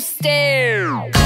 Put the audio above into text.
Stay.